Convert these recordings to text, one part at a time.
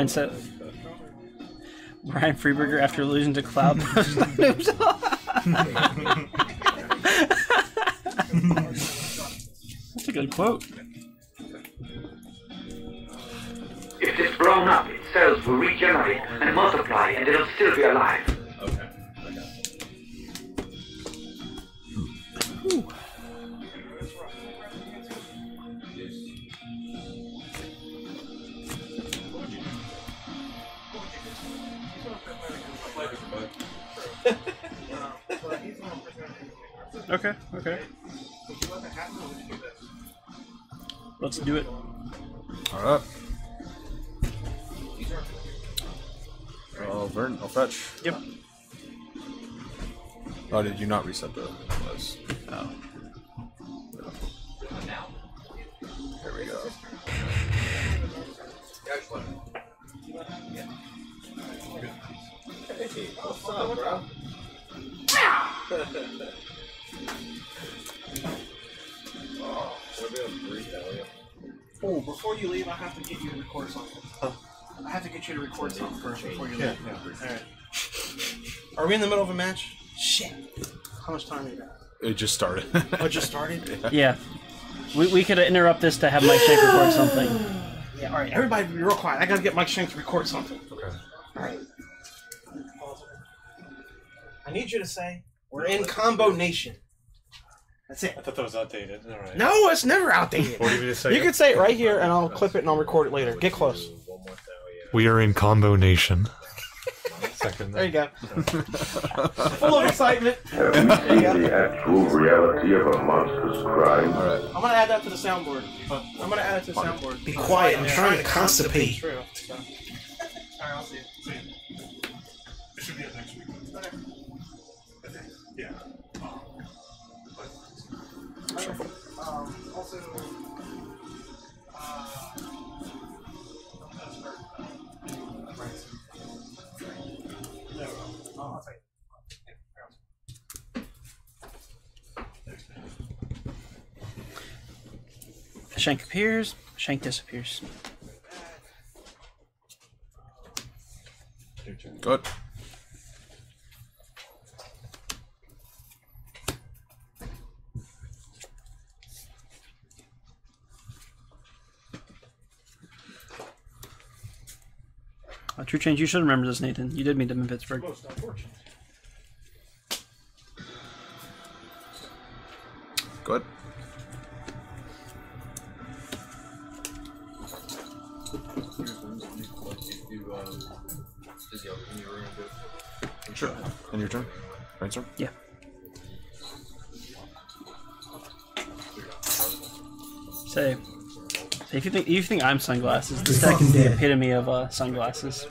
Ryan said. After losing to Cloud. That's a good quote. If it's blown up, its cells will regenerate and multiply, and it'll still be alive. Do it. All right. Oh, Vern, I'll fetch. Yep. Oh, did you not reset the list? Oh. There we go. What's up, bro? oh, Oh, before you leave, I have to get you to record something. I have to get you to record something first before you leave. yeah. Alright. Are we in the middle of a match? Shit. How much time do you got? It just started. Oh, it just started? Yeah. We, we could interrupt this to have Mike Shank record something. Yeah, alright, everybody be real quiet. I gotta get Mike Shank to record something. Okay. Alright. I need you to say, we're in Combo Nation. That's it. I thought that was outdated. All right. No, it's never outdated. What do you mean to say? You can say it right here, and I'll clip it and I'll record it later. Get close. Oh, we are in Combo Nation. Second. There you go. Full of excitement. Have we seen the actual reality of a monster's crime? All right. I'm gonna add that to the soundboard. I'm gonna add it to the soundboard. Be quiet. I'm trying to constipate. True. Alright, I'll see you. See you. It should be up next Shank appears, Shank disappears. Good. Uh, true change. You should remember this, Nathan. You did meet him in Pittsburgh. most unfortunate. Sure. And your turn? Brainstorm? Yeah. Say, say if you think if you think I'm sunglasses, this deck is the epitome of uh, sunglasses.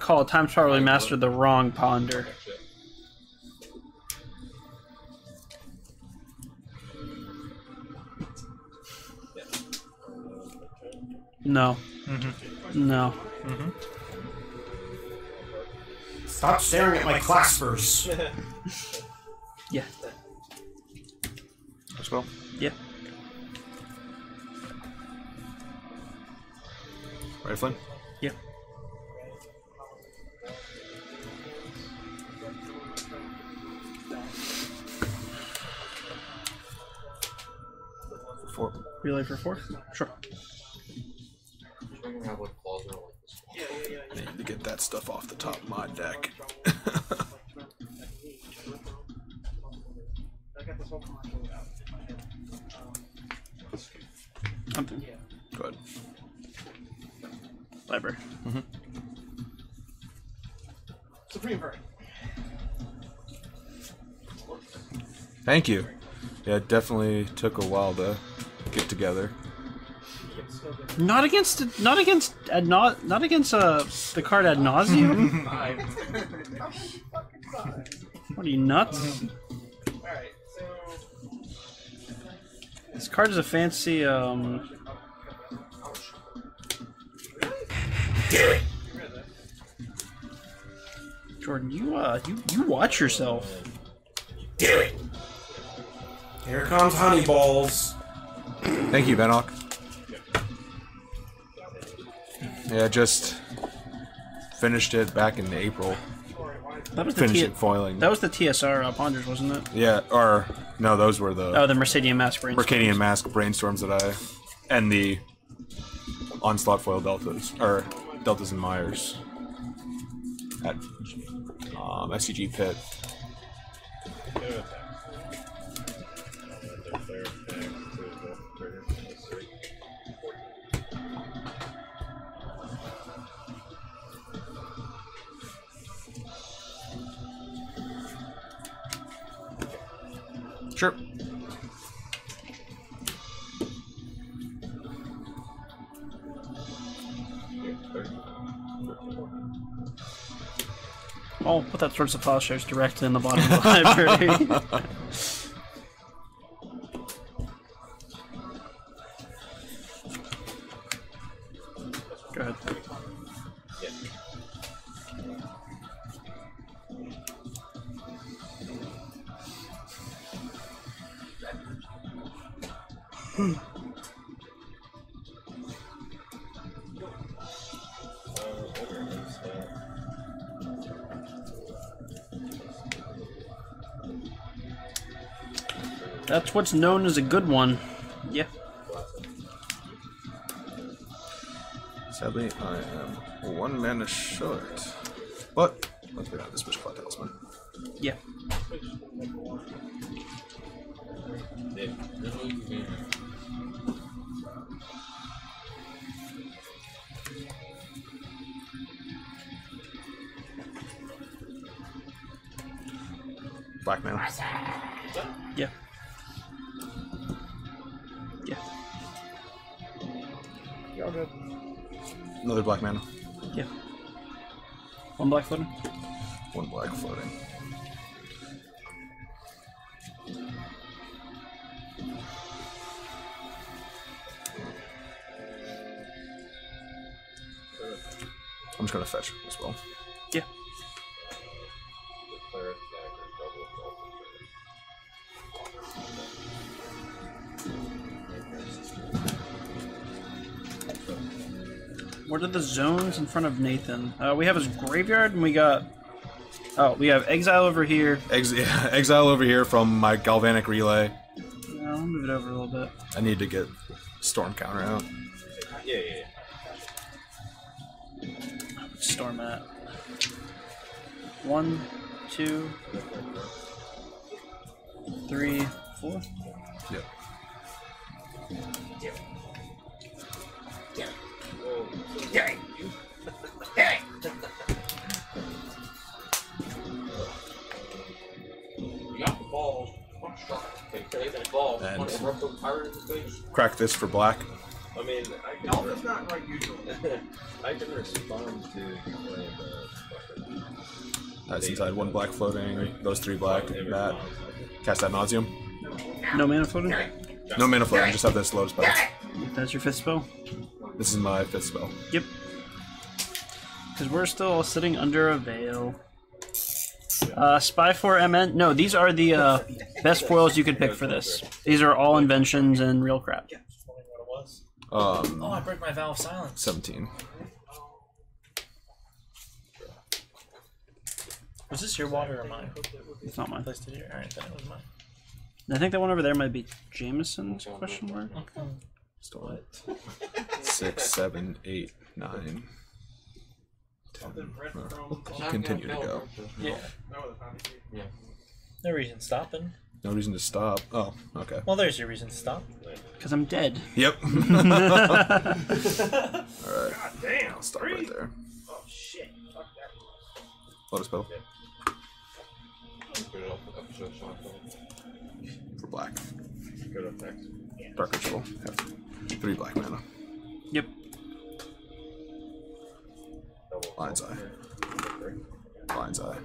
How you call a time traveling master the wrong ponder. No. Mm-hmm. No. Mm-hmm. Stop staring at my claspers. Relay for four? Sure. Yeah, yeah, yeah. I need to get that stuff off the top of my deck. I got this whole commercial out in my head. Um, Something. Good. Library. Supreme Verdict. Thank you. Yeah, it definitely took a while to get together. Not against. Not against. Ad not. Not against uh the card ad nauseam. what are you nuts? Alright, so card is a fancy. Um, Jordan, you uh, you you watch yourself. Do it. Here comes honey balls. Thank you, Benok. Yeah, just finished it back in April. That was the Finishing T- foiling. that was the TSR uh, ponders, wasn't it? Yeah, or no, those were the Oh, the Mercedes Mask Brainstorms. Mercadian Masques brainstorms that I and the onslaught foil deltas or deltas and Mires at um, SCG pit. Put that Swords of Plowshares directly in the bottom of the library. Go ahead. Hmm. That's what's known as a good one. Yeah. Sadly, I am one mana short. But let's bring out this Wishclaw Talisman. Yeah. Black mana. Yeah. One black floating. One black floating. Front of Nathan? Uh, we have his graveyard, and we got. Oh, we have exile over here. Ex- yeah, exile over here from my galvanic relay. Yeah, I'll move it over a little bit. I need to get storm counter out. Yeah, yeah. yeah. Storm at. One, two, three, four. Yep. And crack this for black. I mean, I can, Alpha's not right usually. I can respond to play the. That's inside one black floating, those three black, that. Cast that nauseam. No mana floating. No mana floating, just have this lotus petal. That's your fifth spell. This is my fifth spell. Yep. Because we're still sitting under a veil. Uh, Spy 4 MN. No, these are the uh, best foils you could pick for this. These are all inventions and real crap. Um, Oh, I broke my vow of silence. 17. Was this your water or mine? It's not mine. Placed it here. Alright, then it was mine. I think that one over there might be Jameson's question mark. Storm. Six, seven, eight, nine. Ten. Well, continue to go. Yeah. No reason stopping. No reason to stop. Oh, okay. Well, there's your reason to stop. Because I'm dead. Yep. Alright. Damn. I'll stop right there. Oh shit. Fuck that. Lotus petal. For black. Dark ritual. Have three black mana. Yep. Lion's eye. Lion's eye.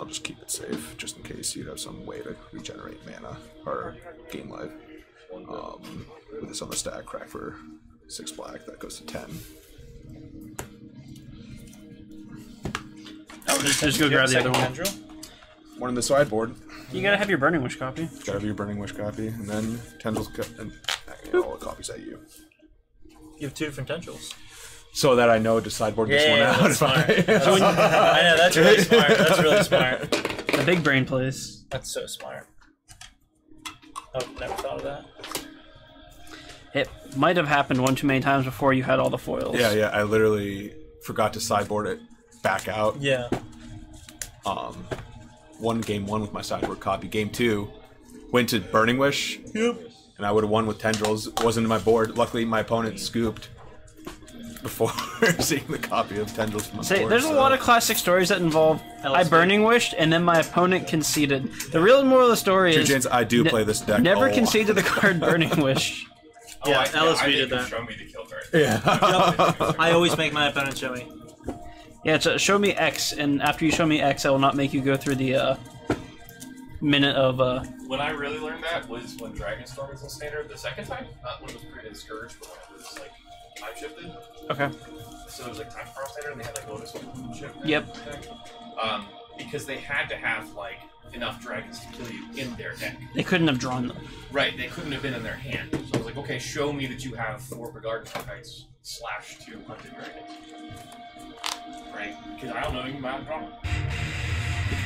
I'll just keep it safe, just in case you have some way to regenerate mana or game life. Um, with this on the stack, crack for six black. That goes to ten. Oh, Just go grab the other one. Tendril? One in the sideboard. You gotta have your Burning Wish copy. Gotta have your Burning Wish copy, and then Tendrils co- and and all the copies at you. You have two different tendrils. So that I know to sideboard this one out. that's if I- smart. That's- I know that's really smart. That's really smart. The big brain plays. That's so smart. Oh, never thought of that. It might have happened one too many times before you had all the foils. Yeah, yeah. I literally forgot to sideboard it back out. Yeah. Um, one game one with my sideboard copy. Game two, went to Burning Wish. Yep. And I would have won with Tendrils. It wasn't in my board. Luckily, my opponent scooped before seeing the copy of Tendrils from my Say, board. there's a lot of classic stories that involve I burning wished and then my opponent conceded. The real moral of the story True is James, I do ne- play this deck. Never a concede to the card burning wish. Yeah, I, LSV I did that. Show me the kill card. Yeah. I always make my opponent show me. Yeah, it's a, show me X, and after you show me X, I will not make you go through the uh, minute of. Uh, When I really learned that was when Dragonstorm was in standard the second time. Not when it was created Scourge, but when it was like time shifted. okay. So it was like time power standard, and they had like Lotus shift. Yep. Um, because they had to have like enough dragons to kill you in their deck. They couldn't have drawn them. Right, they couldn't have been in their hand. So I was like, okay, show me that you have four Bogardan Hellkites slash two hunted dragons. Right? Because I don't know you might have drawn them.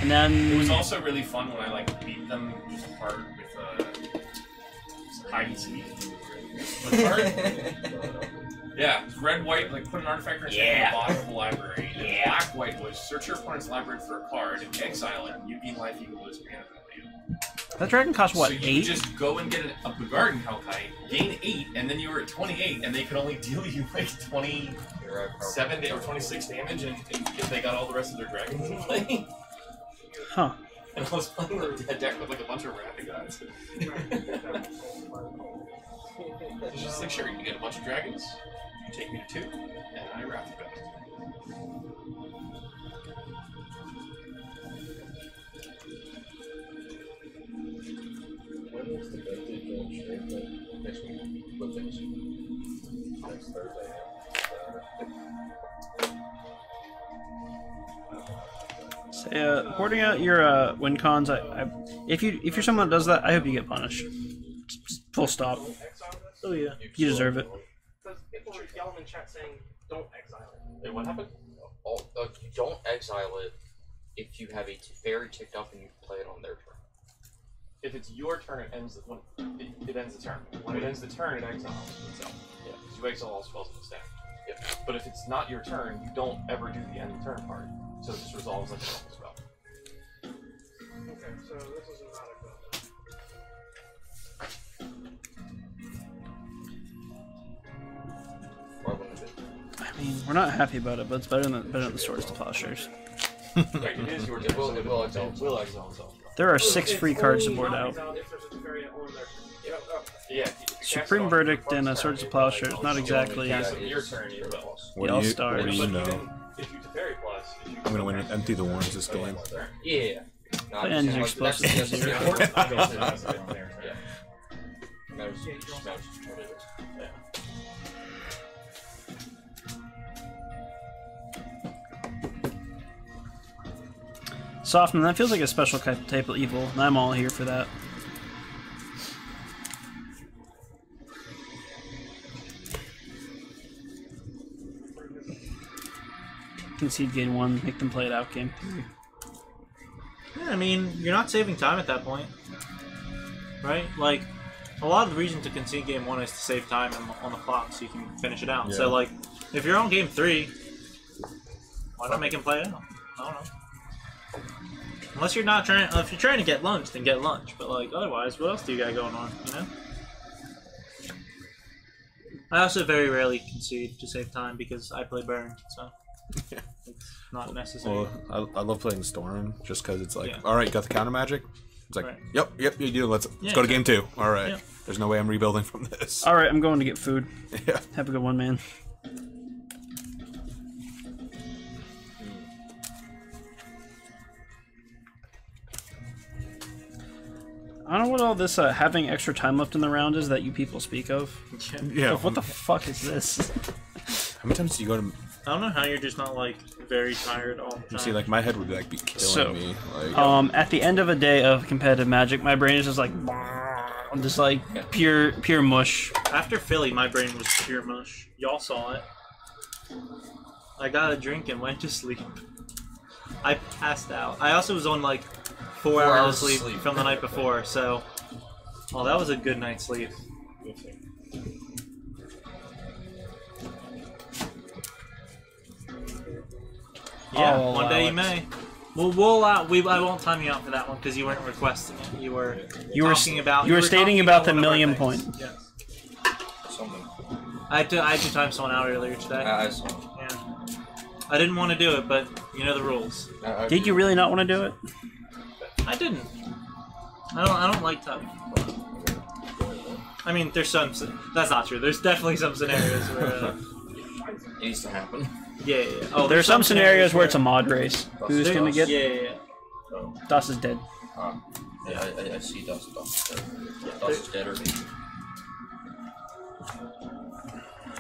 And then It was also really fun when I like beat them just hard with uh, hide and seek. Yeah, red white like put an artifact or yeah. at the bottom of the library. And black white was search your opponent's library for a card and exile it. And you gain life equal to its mana value. that dragon cost what so you eight? just go and get an, Bogardan Hellkite, gain eight, and then you were at 28, and they could only deal you like 27 or 26 damage, and, and if they got all the rest of their dragons in play. Huh. And I was playing a deck with like a bunch of rapid guys. It's just like, sure, you get a bunch of dragons, you take me to two, and I rapid guys. When is the vintage on stream? Like, Next week? What next week? Next Thursday. Uh, Say, uh, porting out your uh, win cons. I, I, if you if you're someone that does that, I hope you get punished. Just full stop. Oh yeah. You deserve it. Because people were yelling in chat saying, "Don't exile it." Wait, what happened? Oh, uh, you don't exile it if you have a Teferi ticked up and you play it on their turn. If it's your turn, it ends the, when, it, it ends the turn. When it ends the turn, it exiles itself. Yeah, because you exile all spells in the stack. Yep. But if it's not your turn, you don't ever do the end of turn part. So it just resolves like a normal spell. Okay, so this is not a good. Why? I mean, we're not happy about it, but it's better than better than the swords to plowshares. right, it is your turn. It will, it will exile. Will exile. There are six free cards to board out. exiled if there's a variant on their- Yeah, oh. Yeah. if you cast Supreme Verdict and opponent's Swords of it Plowshares, will not exactly- Cast it on your turn, you will. What do you, start. what do you know? If you Teferi plus, if you I'm gonna win empty the warrens this game. Yeah. Play I'm ends just your saying, like, the next- explosives. next- I'll go to that side on there. Yeah. That was- that was what it is. Yeah. Soften. That feels like a special type type of evil, and I'm all here for that. Concede game one, make them play it out game three. Yeah, I mean, you're not saving time at that point, right? Like, a lot of the reason to concede game one is to save time on the, clock so you can finish it out. So, like, if you're on game three, why not make him play it out? I don't know. Unless you're not trying, if you're trying to get lunch, then get lunch. But like, otherwise, what else do you got going on? You know. I also very rarely concede to save time because I play burn, so it's not necessary. Well, I, I love playing Storm just because it's like, Yeah. all right, you got the counter magic. It's like, Right. yep, yep, you do. Let's let's Yeah, go to game two. All right. Yeah. There's no way I'm rebuilding from this. All right, I'm going to get food. Yeah. Have a good one, man. I don't know what all this uh, having extra time left in the round is that you people speak of. Yeah. Like, what the fuck is this? How many times do you go to? I don't know how you're just not like very tired all the time. See, like my head would like be killing So, me. Like, Um, at the end of a day of competitive Magic, my brain is just like, I'm just like pure pure mush. After Philly, my brain was pure mush. Y'all saw it. I got a drink and went to sleep. I passed out. I also was on like four, hours, hours of sleep, sleep. from the night before, so. Well, that was a good night's sleep. Yeah, I'll one day you may. Well, we'll allow, we I won't time you out for that one because you weren't requesting it. You were You were talking about you were stating talking about the one of our million point. Yes. Something. I had to I had to time someone out earlier today. I, I saw. Yeah. I didn't want to do it, but you know the rules. I, I Did you really not want to do it? I didn't. I don't. I don't like timing. I mean, there's some. That's not true. There's definitely some scenarios where. Uh, It needs to happen. Yeah, yeah, yeah. Oh, there are some scenarios where it's a mod race. Who's gonna get? Yeah, yeah, yeah. Das is dead. Uh, yeah, I, I, I see Dust. Dust. Dust is dead already.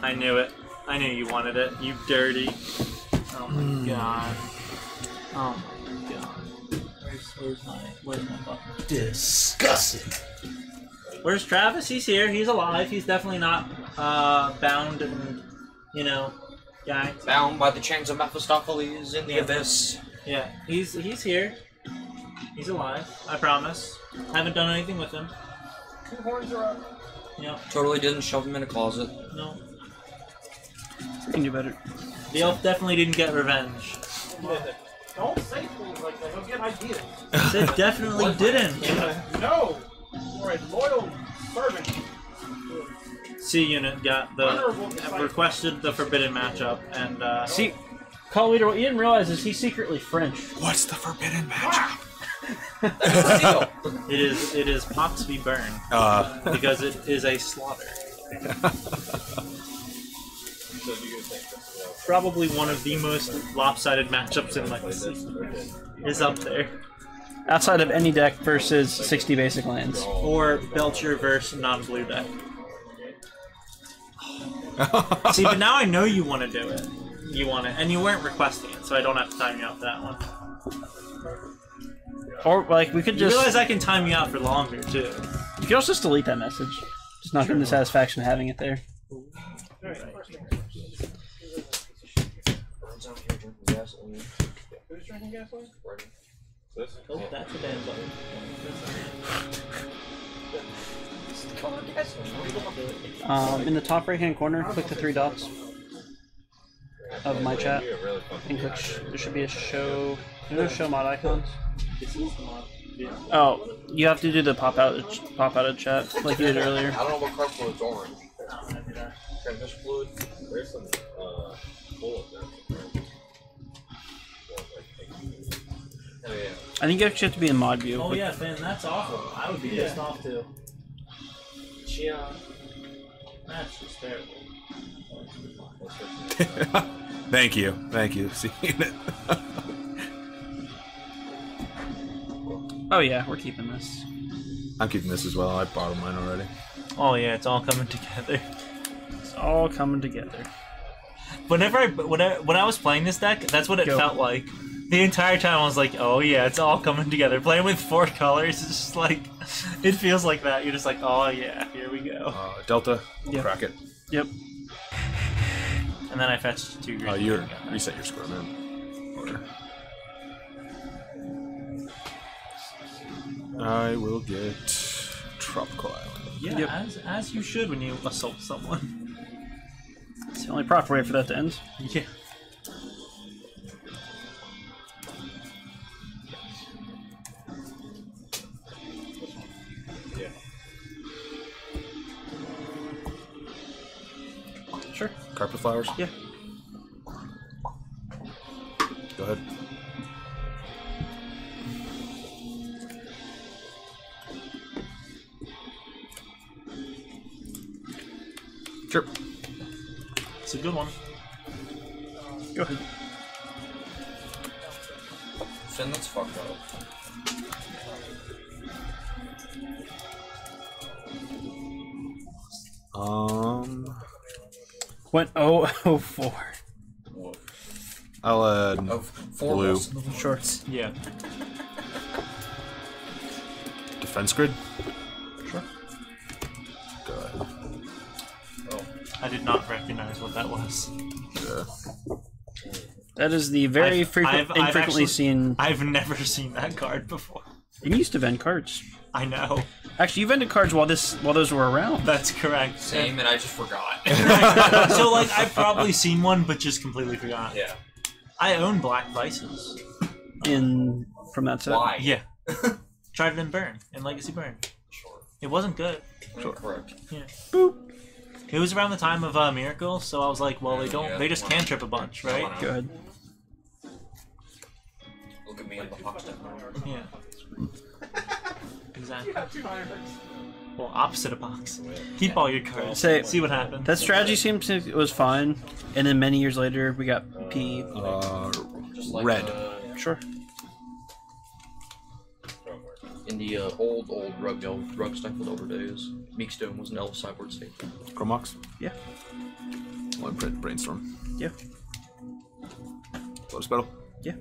I knew it. I knew you wanted it. You dirty. Oh my Hmm. god. Oh my god. Where's, where's my where's my button? Disgusting. Where's Travis? He's here. He's alive. He's definitely not uh, bound and you know, guy. Bound by the chains of Mephistopheles in the abyss. Yeah, he's he's here. He's alive. I promise. Haven't done anything with him. Two horns are up. Yeah. Totally didn't shove him in a closet. No. You can do better. The elf definitely didn't get revenge. Don't say things like that. You'll get ideas. Said definitely didn't. No. You're a loyal servant. C unit got the Honorable requested the forbidden matchup and uh, See, Call Leader, what you didn't realize is he's secretly French. what's the forbidden matchup? it is it is pops be burned Uh, because it is a slaughter. Probably one of the most lopsided matchups in Legacy is up there. Outside of any deck versus 60 basic lands. Or Belcher versus non-blue deck. See, but now I know you want to do it. You want it, and you weren't requesting it, so I don't have to time you out for that one. Or, like, we could just You just. realize I can time you out for longer too. You could also just delete that message. Just not getting the satisfaction of having it there. Burns drinking gasoline. Who's drinking gasoline? Oh, that's a damn button. Um, in the top right hand corner, click the three dots of my chat. And click. Sh- there should be a show. You know, show mod icons. Oh, you have to do the pop out, pop out of chat like you did earlier. I don't know what color fluid's orange. Transmission fluid. There's some uh, bullet there. Oh yeah. I think you actually have to be in mod view. Oh yeah, Finn, that's awful. I would be pissed off too. Yeah. That's just terrible. Thank you, thank you. See, Oh yeah, we're keeping this. I'm keeping this as well. I bought mine already. Oh yeah, it's all coming together. It's all coming together. Whenever I when I, when I was playing this deck, that's what it Go. felt like. The entire time I was like, oh yeah, it's all coming together. Playing with four colors is just like, it feels like that. You're just like, oh yeah, here we go. Uh, Delta, Yep. crack it. Yep. And then I fetched two green. Uh, you reset your score, man. Order. I will get Tropical Island. Yeah, Yep. as as you should when you assault someone. It's the only proper way for that to end. Yeah. Sure. Carpet flowers? Yeah. Go ahead. Sure. It's a good one. Go ahead. Finn, that's fucked up. Went oh oh four. I'll add four blue. balls. Shorts. Yeah. Defense grid. Sure. Go ahead. Oh, I did not recognize what that was. Yeah. That is the very I've- frequent, I've- I've infrequently actually- seen. I've never seen that card before. You used to vend cards. I know. Actually, you vended cards while this while those were around. That's correct. Same, and I just forgot. So like I've probably seen one, but just completely forgot. Yeah. I own Black Vises. In from that set. Why? Yeah. Tried it in Burn in Legacy Burn. Sure. It wasn't good. Sure. Correct. Yeah. Boop. It was around the time of uh, Miracle, so I was like, well, they don't. Yeah. They just cantrip a bunch, right? Good. Look at me in the box down Yeah. Exactly. Well, opposite of box. Keep all your cards. Say- see what happens. That strategy seems to, it was fine, and then many years later we got P. Uh, like, red. uh, Sure. in the uh, old, old rug, rug stifled over days, Meekstone was an elf cyborg state. Chrome Mox. Yeah. One print brainstorm. Yeah. Lotus petal. Yeah.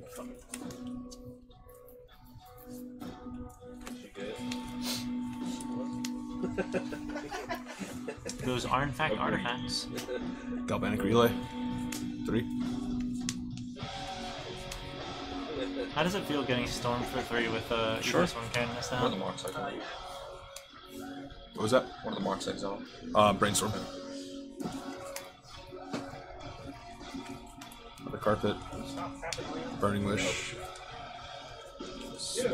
Those are in fact artifacts. Galvanic relay. Three. How does it feel getting storm for three with uh, Sure. Aegis one cannon this One of the time? marks exile. What was that? One of the marks I exile. Uh, brainstorm. The carpet. Burning wish. Yep.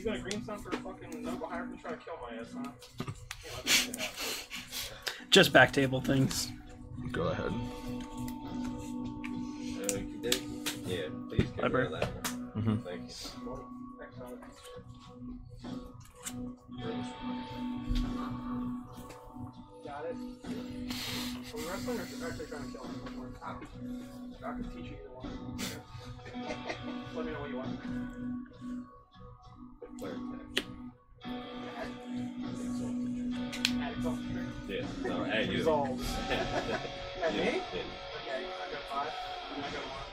You got a green sun for fucking Noble Hierophant trying to kill my ass, huh? Just back table things. Go ahead. Yeah, please give Library. me that one. Mhm. Thank you. Got it. Are we wrestling or actually trying to kill him? I. I can teach you either one. Let me know what you want. Yeah, no, add you. Resolve. yeah. At me? Yeah. Okay, I got five. And I got one.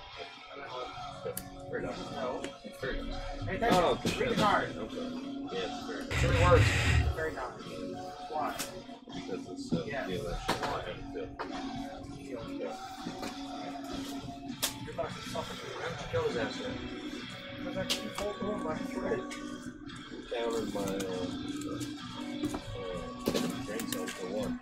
And then what? Fair enough. No. Fair enough. Hey, attention. Oh, Read the card. Okay. Yeah, fair. Three words. Very nice. Why? Because it's uh, Yeah. yeah. I haven't feel. Heal. Yeah. You're about to suffer through Kill his ass, man. Because I keep holding on my thread. Countered my uh, uh, cell for one.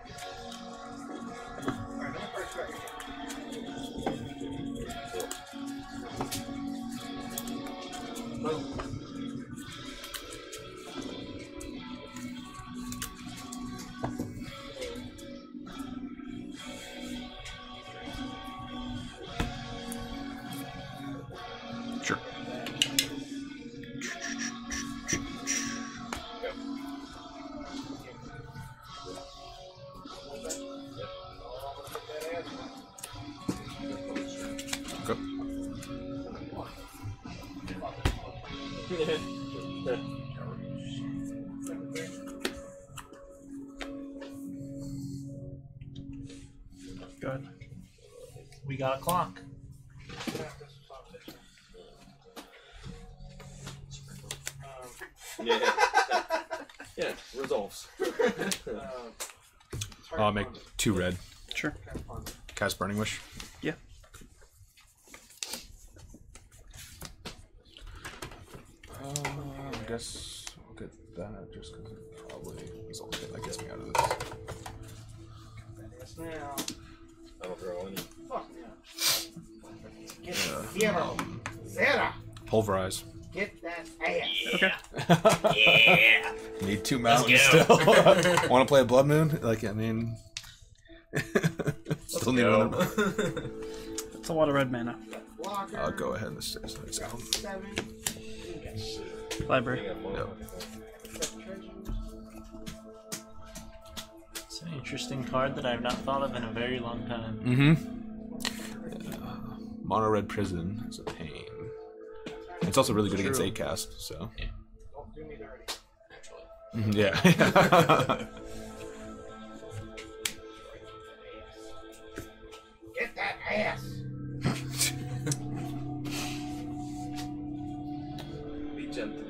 Got a clock. Yeah. yeah, resolves. Oh, I'll make two red. Sure. Cast burning wish. Two mountains still. Want to play a blood moon? Like I mean, still need go. another. That's a lot of red mana. Blocker. I'll go ahead and stay stay down. Seven. Okay. Library. Yep. It's an interesting card that I've not thought of in a very long time. Mm-hmm. Yeah. Mono red prison is a pain. It's also really good against True. eight cast. So Don't Mm-hmm. Yeah. Get that ass. Be gentle.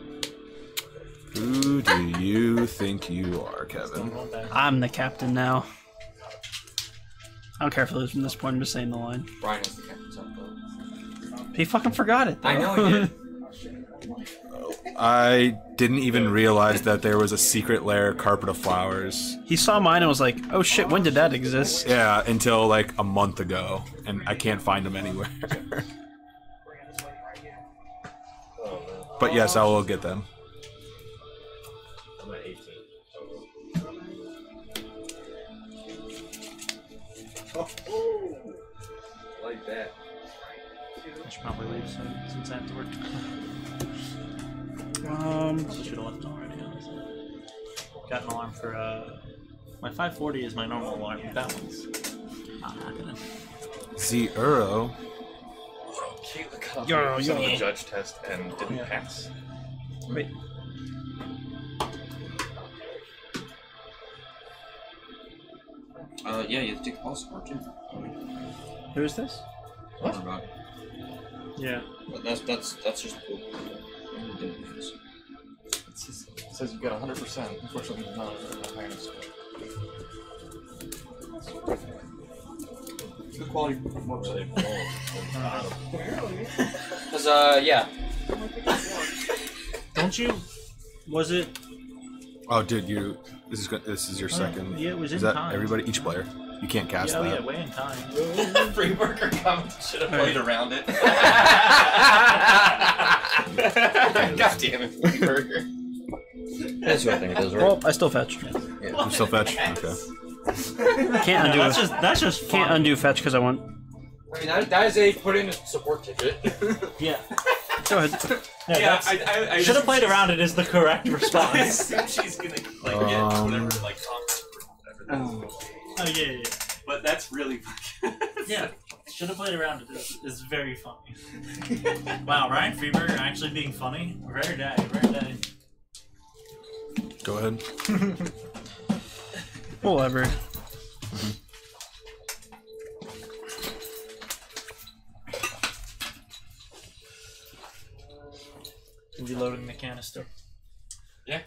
Who do you think you are, Kevin? I'm the captain now. I don't care if it lose from this point. I'm just saying the line. Brian is the captain. He fucking forgot it. Though. I know he did. I didn't even realize that there was a secret lair carpet of flowers. he saw mine and was like, "Oh shit, when did that exist?" Yeah, until like a month ago, and I can't find them anywhere. but yes, I will get them. I'm at 18. like that. I should probably leave soon since I have to work. Um, Probably should have left already. Honestly, got an alarm for uh, my 5:40 is my normal alarm. That one's not happening. Zero. Caitlin got off Yo, yo. the judge test and didn't Yeah. pass. wait. Uh, yeah, you have to take the pulse support too. Who is this? What? Yeah. But that's that's that's just. It says, it says you got 100%. Unfortunately, it's not a higher score. Good quality work save. Cause uh yeah. Don't you? Was it? Oh, dude, you. This is good. this is your Oh, second. yeah, it was is in that time. everybody? Each player. You can't cast Yeah, oh that. yeah, way in time. Freeburger comment should have played around it. God damn it, Freeburger. That's what I think it is, right? Well, I still fetch. You still fetch. Okay. Can't undo. that's just that's just can't fun. undo fetch because I want. I mean that, that is a put in a support ticket. Yeah. Go ahead. Yeah, Yeah, that's- I, I, I should have played around it is the correct response. I assume she's gonna like get Um, whatever like comment or whatever that's supposed to be. Oh yeah, yeah. But that's really fucking. Yeah, should have played around with this. it. Is, is very funny. wow, Ryan Freeburger actually being funny. Rare day, rare day. Go ahead. Whatever. Mm-hmm. Reloading the canister. Yeah.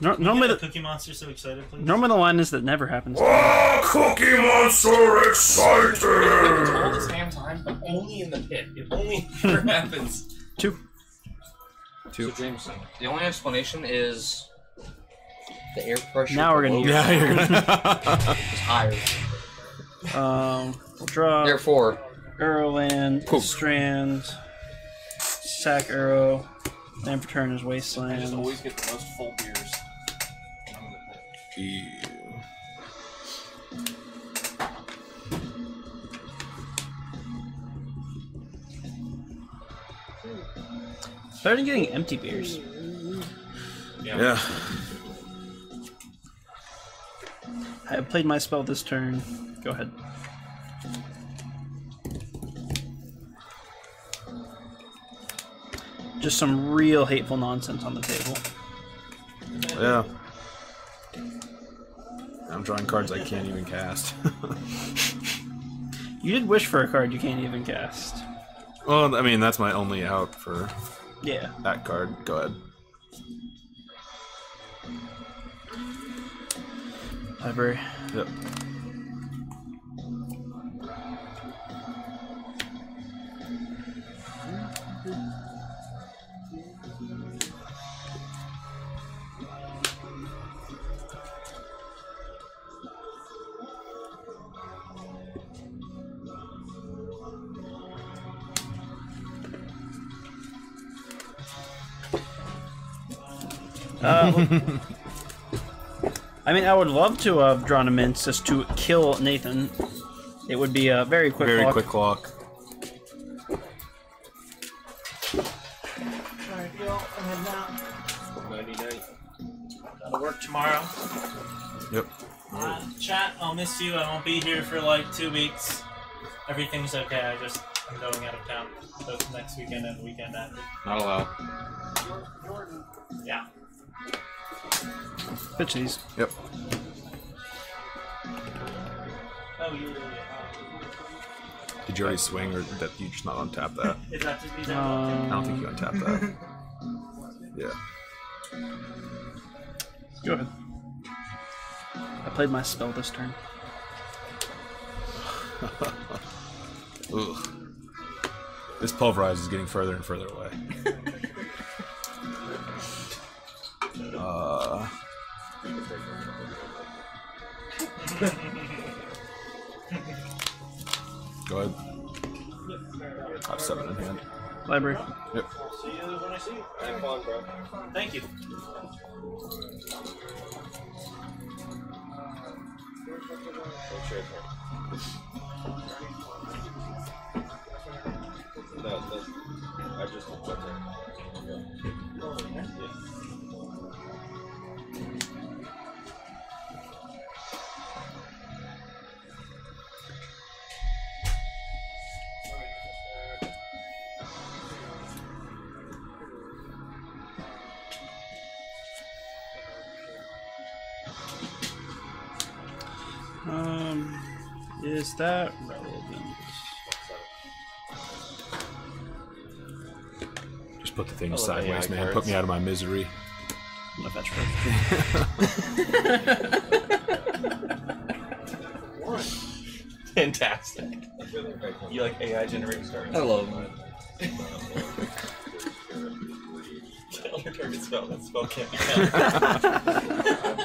No, Can normally, the, the Cookie Monster so excited, please. normally the line is that never happens. Ah, Cookie Monster excited! all this damn time, but only in the pit. It only ever happens. Two. So James, the only explanation is the air pressure. Now we're gonna use- Yeah, you're gonna. is higher. Um, we'll draw Therefore, Arrowland, Poop. Strand, Sack Arrow, Land for turn is I just Wasteland. always get the most full beers. Ew. Better than getting empty beers. Yeah. I played my spell this turn. Go ahead. Just some real hateful nonsense on the table. Yeah. I'm drawing cards I can't even cast. You did wish for a card you can't even cast. well, I mean, that's my only out for Yeah. that card. Go ahead. Library. Yep. Uh, I mean, I would love to have drawn a Minsc just to kill Nathan. It would be a very quick Very walk. quick clock. Alright, y'all, I'm heading out. Nighty night. Gotta work tomorrow. Yep. Uh, chat, I'll miss you. I won't be here for like two weeks. Everything's okay. I just I'm going out of town both next weekend and the weekend after. Not allowed. Jordan? Yeah. Pitch these. Yep. Oh. Did you already swing, or did you just not untap that? Is that just me? Uh, I don't think you untap that. Yeah. Go ahead. I played my spell this turn. Ugh. This pulverize is getting further and further away. Uh, go ahead. I have seven in hand. Library. Yep. See you when I see you. Have fun, bro. Thank you. What's your turn? No, I just took my turn. Is that relevant? Just put the thing sideways, AI man. Put me out of my misery. I'm gonna fetch first. Fantastic. You like AI generated stars? I love mine. Tell your target spell. That spell can't be cast.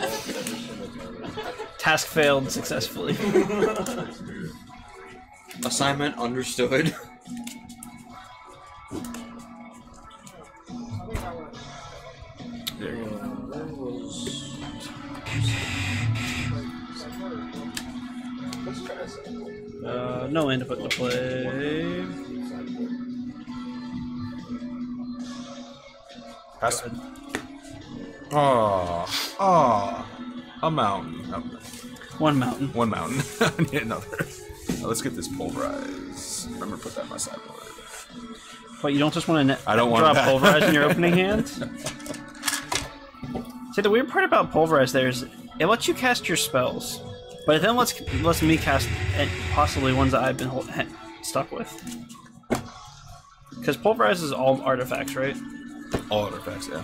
Task failed successfully. Assignment understood. There you go. Uh, no land to put into play. Pass. Oh, oh, a mountain. Oh, One mountain. one mountain. I need another. Now let's get this pulverize. Remember, to put that in my sideboard. But you don't just want to I don't want drop that. pulverize in your opening hand. See, the weird part about pulverize there is it lets you cast your spells, but it then lets lets me cast eh, possibly ones that I've been hol- he- stuck with. Because pulverize is all artifacts, right? All artifacts, yeah.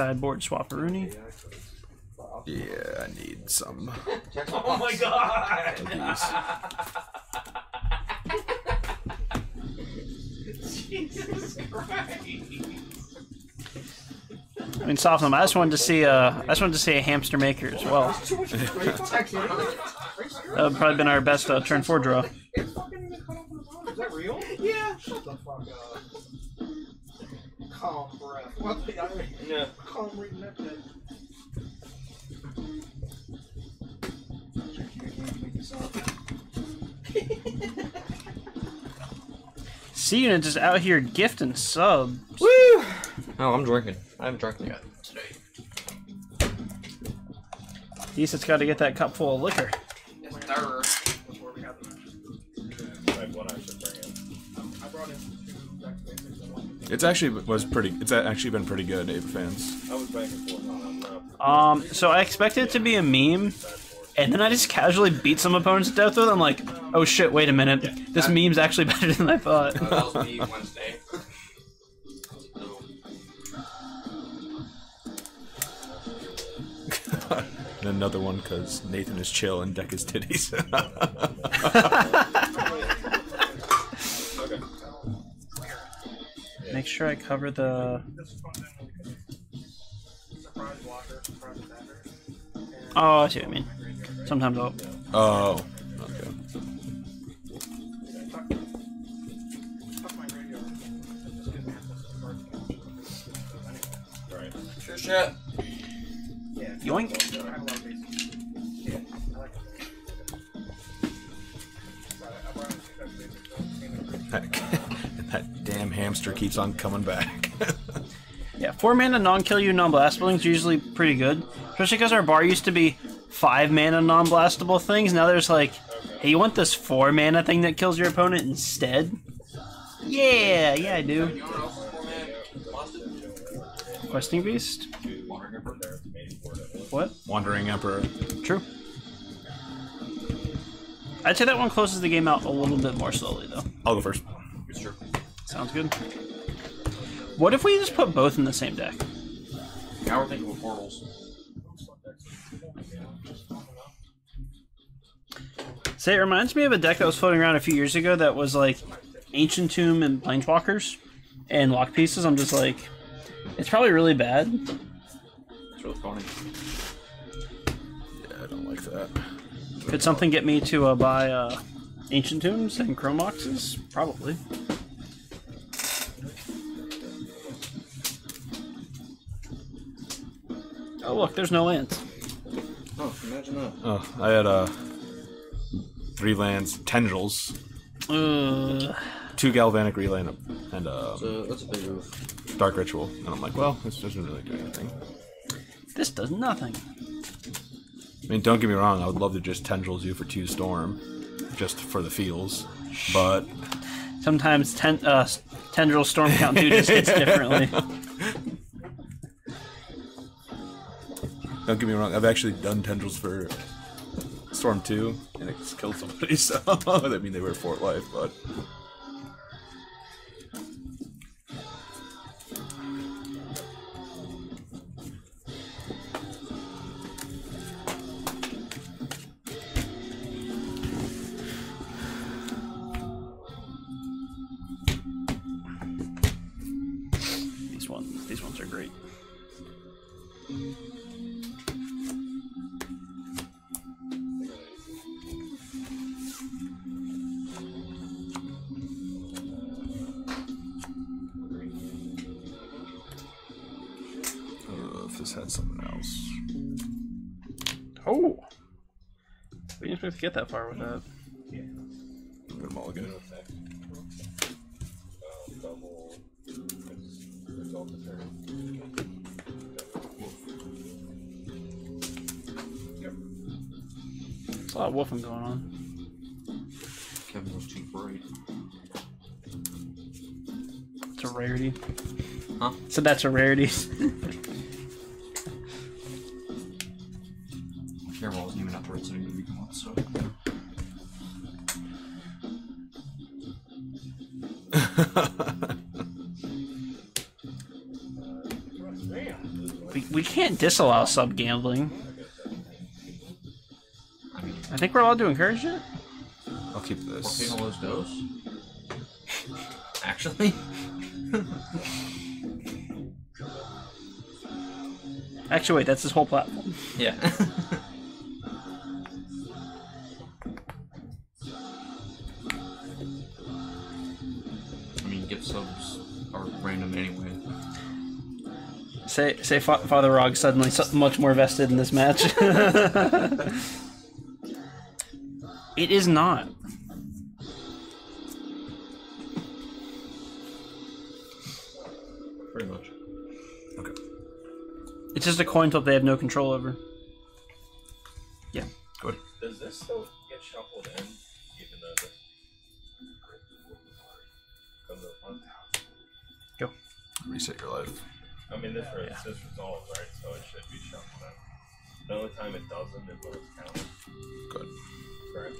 Sideboard swap Rooney. Yeah, I need some. Oh my god! Jesus Christ! I mean, soft them. I just wanted to see a, I just wanted to see a hamster maker as well. That would probably been our best uh, turn four draw. It's fucking even cut off on the bottom. Is that real? Yeah. Shut the fuck up. Calm breath. What the? I Yeah. Calm reading that shit. C unit just out here gifting subs. Woo! Oh, I'm drinking. I haven't drank yet today. He's just got to get that cup full of liquor. Before It's actually was pretty. It's actually been pretty good, Ava fans. I was back and forth on that. No. Um, so I expected it to be a meme, and then I just casually beat some opponents to death with. it. I'm like, oh shit, wait a minute, this meme's actually better than I thought. Uh, that was me Wednesday. And another one because Nathan is chill and Deck is titties. Make sure I cover the. This is fun then because surprise blocker, surprise attacker. And Oh, I see what I mean. Sometimes I'll. oh, okay. tuck, tuck my radio. It just gives me access to the cards. Anyway. Right. Sure shit. Yeah. Yoink. Keeps on coming back. Yeah, four mana non-kill you non-blastable things are usually pretty good, especially because our bar used to be five mana non-blastable things. Now there's like Hey, you want this four mana thing that kills your opponent instead? Yeah, yeah, I do. Questing Beast? What? Wandering Emperor. True. I'd say that one closes the game out a little bit more slowly, though. I'll go first. Sounds good. What if we just put both in the same deck? Now we're thinking of portals. Say, it reminds me of a deck that was floating around a few years ago that was like Ancient Tomb and Planeswalkers and Lock Pieces. I'm just like, it's probably really bad. It's really funny. Yeah, I don't like that. Could something get me to uh, buy uh, Ancient Tombs and Chrome Moxes? Probably. Oh look, there's no lands. Oh, imagine that. Oh, I had uh three lands, tendrils, Uh, two galvanic relay, and a, and a So that's a big move. dark ritual, and I'm like, well, this doesn't really do anything. this does nothing. I mean, don't get me wrong, I would love to just tendrils you for two storm, just for the feels, but Sometimes ten, uh, tendril storm count two just hits differently. Don't get me wrong, I've actually done tendrils for storm two, and it's killed somebody. So that mean they were fort life, but to get that far with that. Good mulligan. There's a lot of woofing going on. Kevin was too bright. It's a rarity. Huh? So that's a rarity. disallow sub gambling. I think we're allowed to encourage it. I'll keep We're this. paying all those goes? Actually? Actually, wait, that's his whole platform. yeah. Say, say, Fa- Father Rog suddenly so much more vested in this match. it is not. Pretty much. Okay. It's just a coin flip they have no control over. Yeah. Good. Does this still get shuffled in, even though this comes up? Go. Reset your life. I mean, this, re- this resolves, right? So it should be shuffled in. The only time it doesn't is when it's counted. Good. Correct.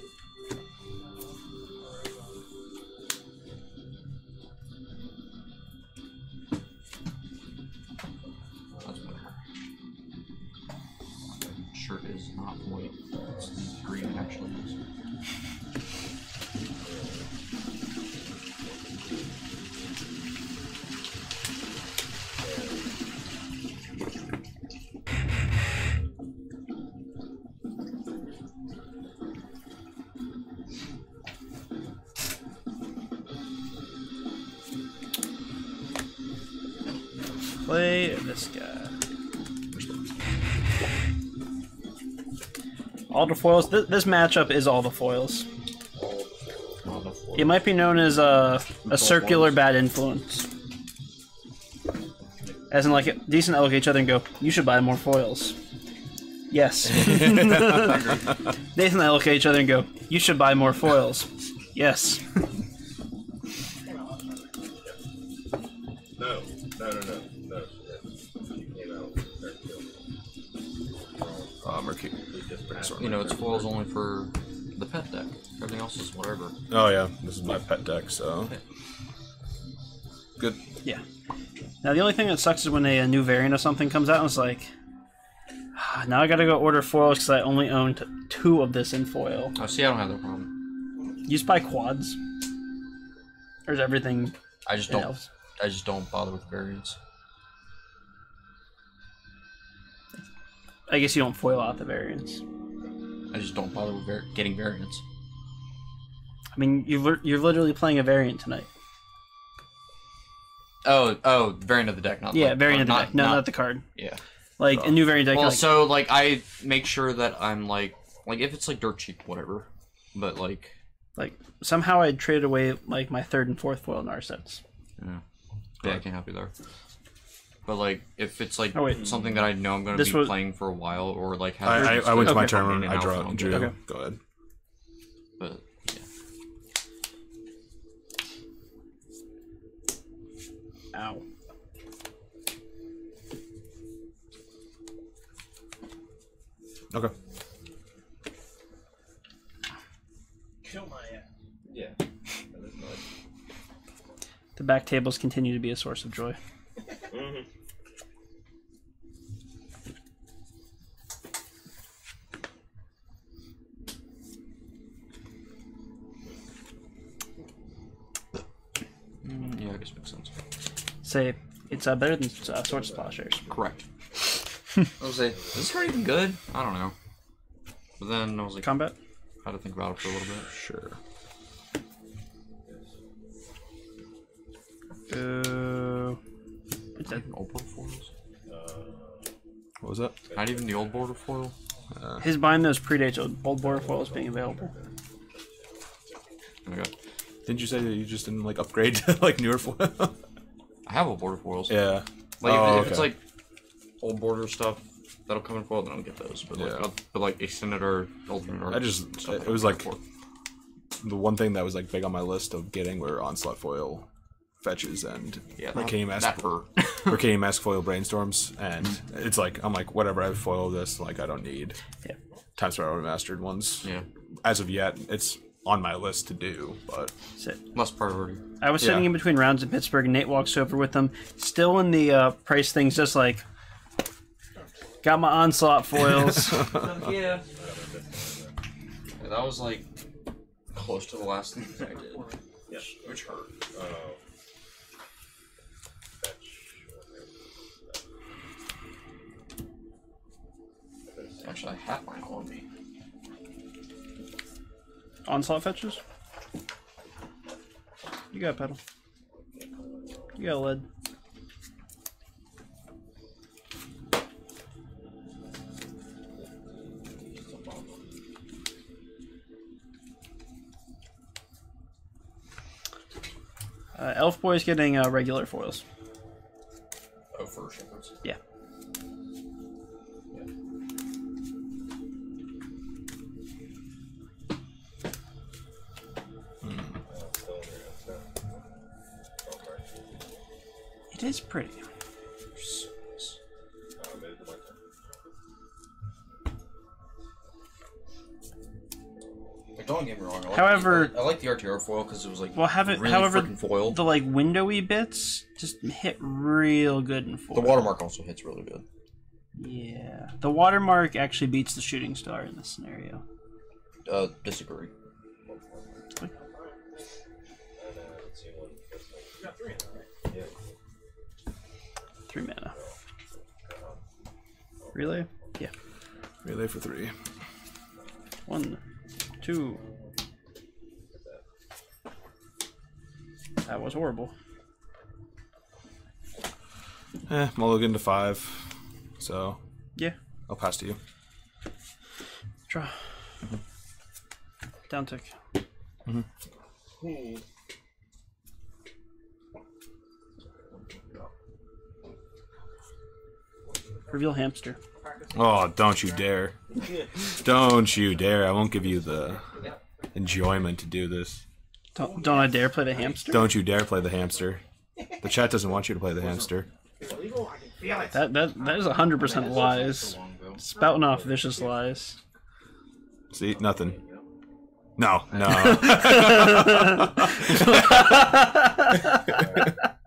Foils. Th- this matchup is all the foils. It might be known as a, a circular bad influence. As in, like, decent to look at each other and go, you should buy more foils. Yes. Nathan and I look at each other and go, "You should buy more foils." Yes. You know, it's foils only for the pet deck. Everything else is whatever. Oh yeah, this is my pet deck, so good. Yeah. Now the only thing that sucks is when a, a new variant of something comes out and it's like, "Ah, now I gotta go order foils because I only own t- two of this in foil. Oh, see, I don't have that problem. You just buy quads. Or is everything? I just don't. elves? I just don't bother with variants. I guess you don't foil out the variants. I just don't bother with var- getting variants. I mean, you're you're literally playing a variant tonight. Oh, oh, variant of the deck, not yeah, like- variant of the not- deck, no, not, the card. Yeah. Like a new variant deck. Well, like, so like I make sure that I'm like like if it's like dirt cheap, whatever. But like like somehow I traded away like my third and fourth foil Narsets. yeah, yeah, I can't help you there. But like if it's like Oh, something that I know I'm gonna This be was- playing for a while or like have I, I, I went to my Okay. turn. And I out, draw. I'll Drew. Okay. Go ahead. But Ow. Okay. Kill my ass. Yeah. The back tables continue to be a source of joy. Mm-hmm. mm, yeah, I guess makes sense. Say it's uh, better than uh, Swords to Plowshares. Correct. I was like, is this card even good? I don't know. But then I was like, Combat. Had to think about it for a little bit. Sure. Uh, is that Old border foils? What was that? Not even the old border foil. Uh, his buying those predates old old border foils being available. Oh okay. Didn't you say that you just didn't like upgrade to like newer foil? I have old border foils. yeah. Like Oh, if, if it's like old border stuff that'll come in foil, then I'll get those. But like, Yeah. I'll- but like extended or alternate art. I just stuff it was like for. the one thing that was like big on my list of getting were onslaught foil fetches and Yeah, that- Arcane Mask that hurt. Arcane Mask foil brainstorms and it's like I'm like whatever I have foil this like I don't need Yeah. Time Spiral mastered ones. Yeah. As of yet, it's on my list to do, but Sit. Less priority. I was sitting Yeah. in between rounds in Pittsburgh, and Nate walks over with them, still in the uh, price things, just like got my onslaught foils. yeah. That was like close to the last thing I did. Yeah. Which hurt. Uh, Actually, I have mine on me. onslaught fetches. You got a pedal. You got a lead. Uh, Elf Boy's getting uh, regular foils. Oh, for shippers. Yeah. It is pretty. Like, don't get me wrong. I like However- the, I like the RTR foil because it was like Well, have it. really however, foil. the like windowy bits just hit real good in foil. The watermark also hits really good. Yeah, the watermark actually beats the shooting star in this scenario. Uh, disagree. Relay? Yeah. relay for three. One, two. That was horrible. Eh, mulligan to five. So Yeah. I'll pass to you. Draw. Down tick. Reveal hamster. Oh, don't you dare. Don't you dare. I won't give you the enjoyment to do this. Don't, don't I dare play the hamster? Don't you dare play the hamster. The chat doesn't want you to play the hamster. That that that is hundred percent lies. Spouting off vicious lies. See, nothing. No, no.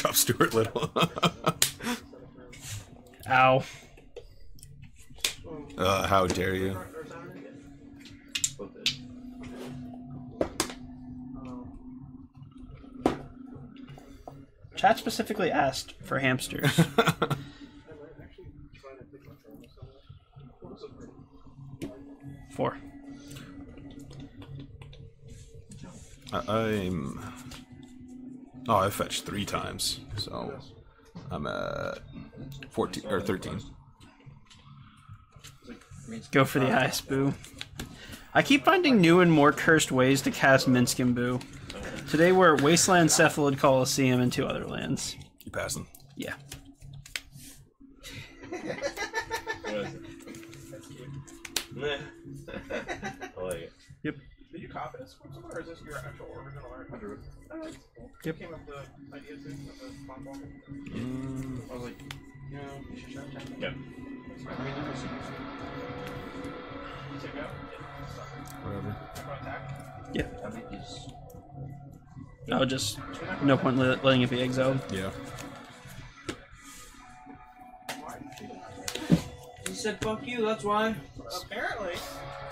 Drop Stuart Little. Ow. uh, how dare you? Chat specifically asked for hamsters. Four. I'm. Oh, I fetched three times, so I'm at fourteen or thirteen. Go for the uh, ice, boo. I keep finding new and more cursed ways to cast Minsc and Boo. Today we're at Wasteland, Cephalid, Coliseum, and two other lands. You passing? Yeah. I like it. Yep. Did you copy this from somewhere, or is this your actual original art? I. Oh. Yep. Came up with the idea too, of the font ball. Mm. I was like, you know, you should try to check. Yep. That's. I mean, you can Take out? Yeah. Whatever. Check on attack. Yeah. I would just no point let- letting it be exiled. Yeah. Said, "Fuck you." That's why. Apparently.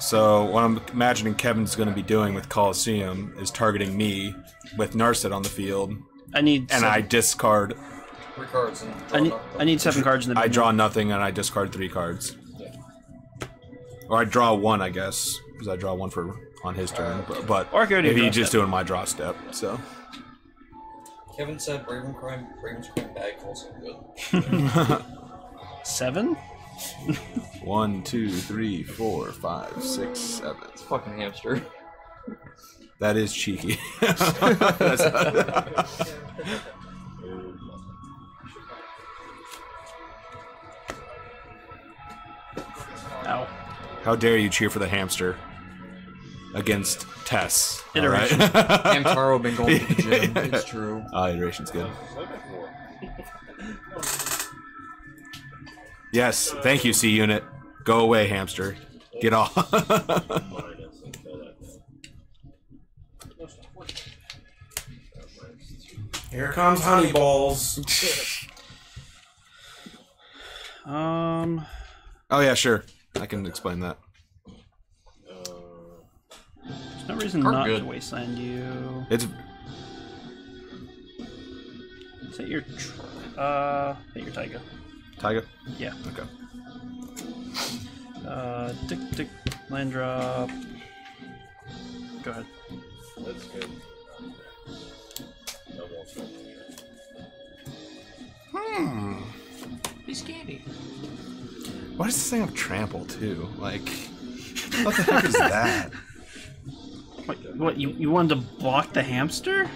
So what I'm imagining Kevin's going to be doing with Coliseum is targeting me with Narset on the field. I need and seven. I discard. Three cards and I need I need seven cards in the. I draw nothing and I discard three cards. Or I draw one, I guess, because I draw one for on his turn. Uh, but, but Or I could do if draw he's just step. doing my draw step, so Kevin said Raven Crime, Raven's Crime bag calls him good. Seven. One, two, three, four, five, six, seven. It's fucking hamster. That is cheeky. That's- Ow. How dare you cheer for the hamster against Tess? all Iteration. right? Hamtaro been going to the gym, it's true. Ah, iteration's good. Yes, thank you, C Unit. Go away, hamster. Get off. Here comes honey balls. Um. oh yeah, sure. I can explain that. There's no reason Card not good. to wasteland you. It's Is that your tr- uh? Hit your Taiga. Taiga. Yeah. Okay. Uh, tick tick land drop. Go ahead. That's good. No more stuff. Hmm. He's candy. Why does this thing have trample too? Like, what the heck is that? What? What? You you wanted to block the hamster?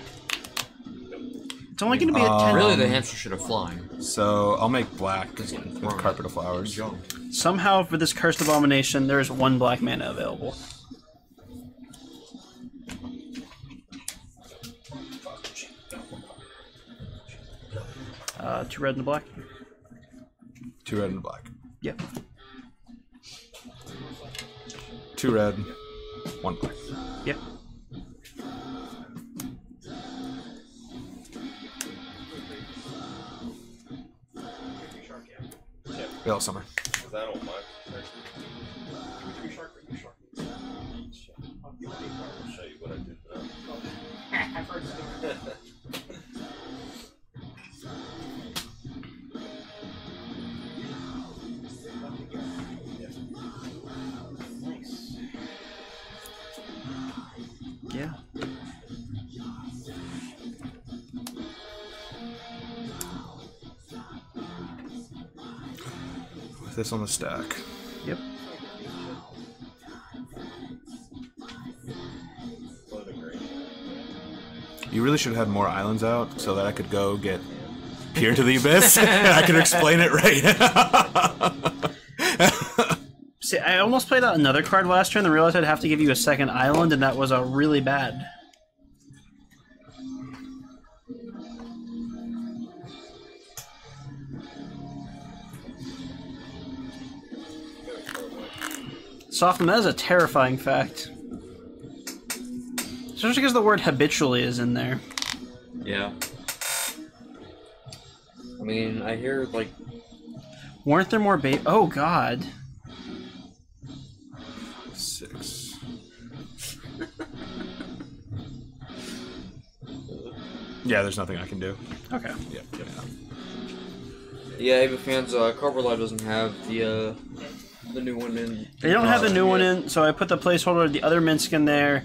It's only going to be a ten. Really, the hamster should have flying. So I'll make black with carpet of flowers. Somehow, for this cursed abomination, there is one black mana available. Uh, two red and a black. Two red and a black. Yep. Two red, one black. Yellow summer. This on the stack. Yep. You really should have had more islands out so that I could go get peer to the abyss. And I could explain it right. See, I almost played out another card last turn and realized I'd have to give you a second island, and that was a really bad. Soften, that is a terrifying fact. Especially because the word habitually is in there. Yeah. I mean, I hear like Weren't there more bait? Oh god. Six. Yeah, there's nothing I can do. Okay. Yeah. yeah. yeah, Ava fans. Uh, Cobra Live doesn't have the uh, the new one in. They don't have the new one in, so I put the placeholder of the other Minsc in there.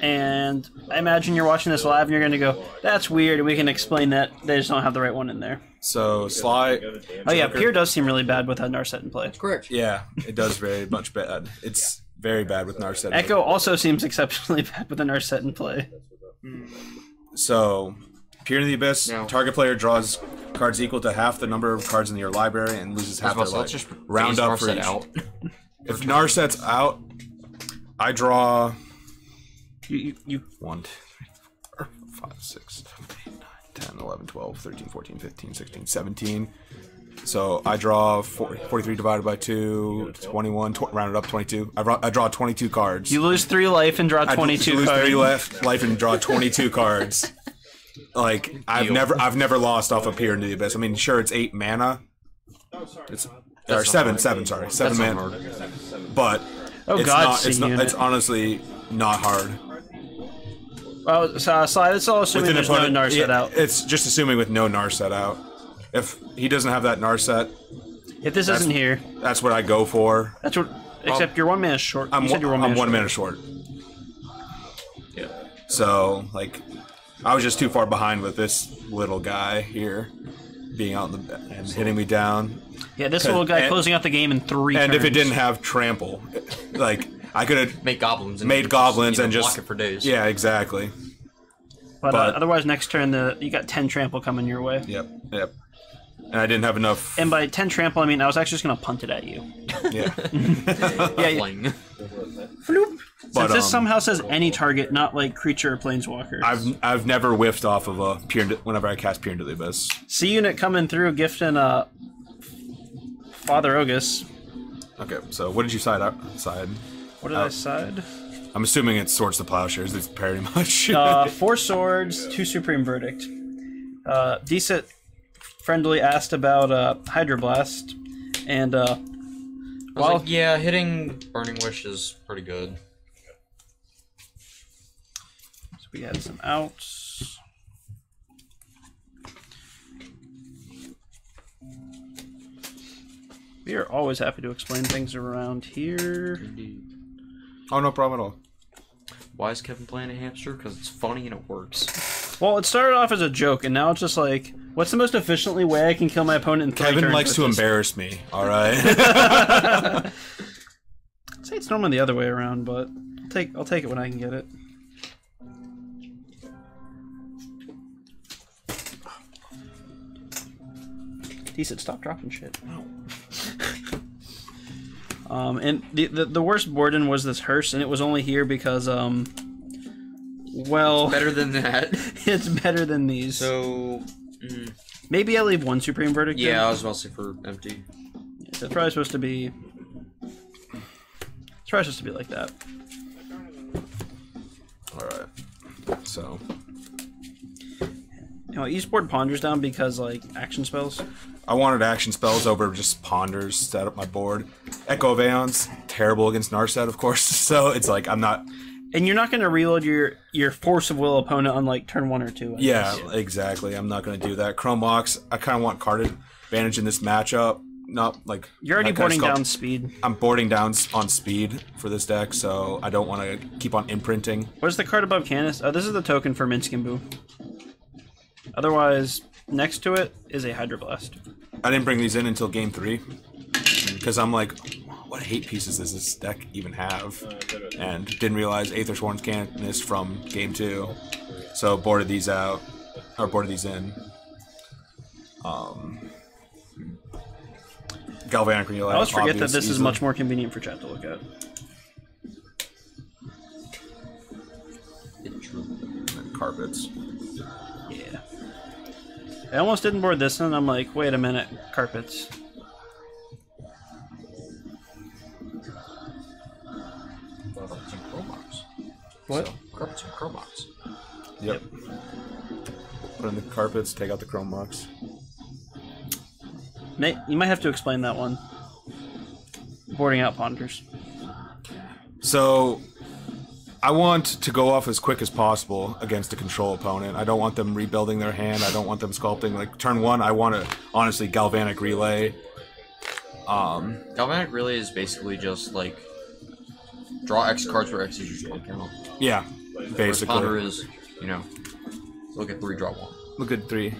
And I imagine you're watching this live and you're going to go, that's weird, we can explain that they just don't have the right one in there. So Sly. Oh, yeah, Peer does seem really bad without Narset in play. Correct. Yeah, it does very much bad. It's very bad with Narset. Echo also seems exceptionally bad with a Narset in play. So, Peer in the Abyss, target player draws cards equal to half the number of cards in your library and loses half their so life. let's just Round up for each. out. If Narset's out, I draw. You, you, you 1, 2, 3, 4, 5, 6, 7, 8, 9, 10, 11, 12, 13, 14, 15, 16, 17. So I draw 40, 43 divided by 2, 21, tw- rounded up 22. I draw, I draw 22 cards. You lose three life and draw 22 I lose cards. three left life and draw 22 cards. Like I've Deal. never I've never lost off a peer into the abyss. I mean, sure it's eight mana. It's or not seven, hard. seven. Sorry, seven That's not mana. But Oh, it's God, not, it's, not, unit. it's honestly not hard. Well, so, uh, Sly, that's all assuming With an there's no opponent- Narset yeah, out. It's just assuming with no Narset out. If he doesn't have that Narset, If this isn't here, that's what I go for. that's what. Except you're one mana short. I'm, you said you're one I'm mana one short. mana short. Yeah. So like, I was just too far behind with this little guy here, being out in the and hitting me down. Yeah, this little guy And- closing out the game in three. And if it didn't have trample, like I could have made goblins. And made just, goblins know, and just block it for days. Yeah, exactly. But, but- uh, otherwise, next turn the you got ten trample coming your way. Yep, yep. And I didn't have enough. And by ten trample, I mean I was actually just gonna punt it at you. Yeah. yeah. yeah. Floop. But, Since this um, somehow says any target, not like creature or planeswalker. I've I've never whiffed off of a peer into, whenever I cast peer into the abyss. C unit coming through, gifting uh Father Ogus. Okay, so what did you side out side? What did I side? I'm assuming it's swords to plowshares. It's pretty much. uh, four swords, two supreme verdict. Uh, decent, friendly asked about uh, hydroblast, and uh, I was while like, yeah, hitting Burning Wish is pretty good. so we had some outs. We are always happy to explain things around here. Indeed. oh no problem at all. Why is Kevin playing a hamster? Because it's funny and it works. Well, it started off as a joke, and now it's just like, what's the most efficiently way I can kill my opponent in three Kevin turns likes to this? embarrass me. All right. I'd say it's normally the other way around, but I'll take I'll take it when I can get it. Decent, stop dropping shit. No. um, and the, the the worst Borden was this hearse, and it was only here because um, well, Better than that. it's better than these. So, mm, maybe I leave one supreme verdict. in. yeah, I was about to say for empty. It's probably supposed to be. It's probably supposed to be like that. all right. So You know, Eastboard ponders down because like action spells. I wanted action spells over just ponders set up my board. Echo of Aeons, terrible against Narset, of course. So it's like I'm not. And you're not going to reload your your force of will opponent on like turn one or two. I Yeah, guess. exactly. I'm not going to do that. Chrome Mox, I kind of want card advantage in this matchup. Not like You're already boarding down speed. I'm boarding down on speed for this deck, so I don't want to keep on imprinting. What's the card above Canis? Oh, this is the token for Minsc and Boo. Otherwise, next to it is a Hydroblast. I didn't bring these in until game three because I'm like, what hate pieces does this deck even have? And didn't realize Ethersworn's Canonist from game two, so boarded these out or boarded these in. Um, Galvanic Relay. I always forget that this is much more convenient for chat to look at. And carpets. Yeah. I almost didn't board this, and I'm like, wait a minute, carpets. What about some Chrome Mox? What? So, carpets and Chrome Mox. Yep. Put in the carpets. Take out the Chrome Mox. May, you might have to explain that one. Boarding out ponders. So, I want to go off as quick as possible against a control opponent. I don't want them rebuilding their hand. I don't want them sculpting. Like turn one, I want to honestly galvanic relay. Um, Galvanic Relay is basically just like draw X cards where X is your storm count. yeah, Whereas basically. Ponder is, you know, look at three, draw one. Look at three.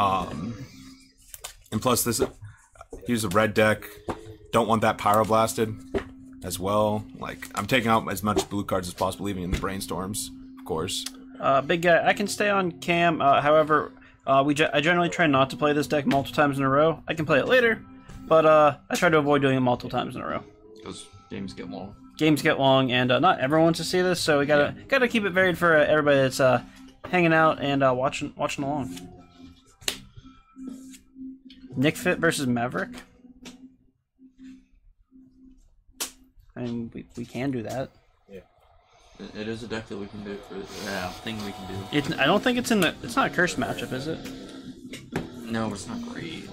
Um, and plus this, use a red deck. Don't want that pyroblasted as well. Like I'm taking out as much blue cards as possible, leaving in the brainstorms, of course. Uh, big guy, I can stay on cam. Uh, however, uh, we ge- I generally try not to play this deck multiple times in a row. I can play it later, but uh, I try to avoid doing it multiple times in a row. Because games get long. Games get long, and uh, not everyone wants to see this, so we gotta gotta keep it varied for uh, everybody that's uh, hanging out and uh, watching watching along. Nic Fit versus Maverick. I mean, we, we can do that. It, it is a deck that we can do. for yeah, thing we can do. It, I don't think it's in the. It's not a cursed matchup, is it? No, it's not great.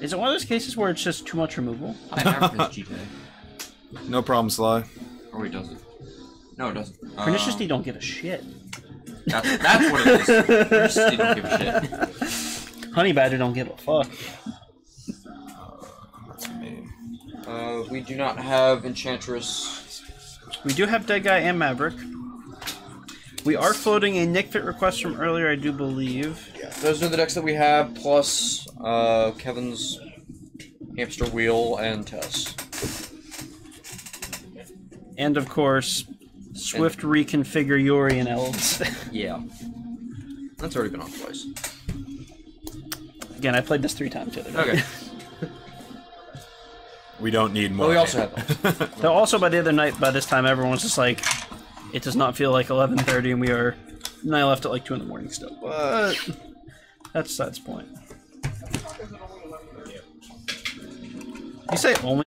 Is it one of those cases where it's just too much removal? I Maverick GK. No problem, Sly. Or wait, does it? No, it doesn't. Pernicious Um, D don't give a shit. That's, that's what it is. Pernicious D don't give a shit. Honey Badger don't give a fuck. Uh, we do not have Enchantress. We do have Dead Guy and Maverick. We are floating a Nic Fit request from earlier, I do believe. Yeah, Those are the decks that we have, plus uh, Kevin's Hamster Wheel and Tess. And of course, Swift reconfigure Yuri and Elves. Yeah. That's already been on twice. Again, I played this three times the other day. Okay. We don't need more. Well, we also have Though also by the other night, by this time, everyone's just like, it does not feel like 11:30, and we are. And I left at like two in the morning still. But that's that's point. You say only.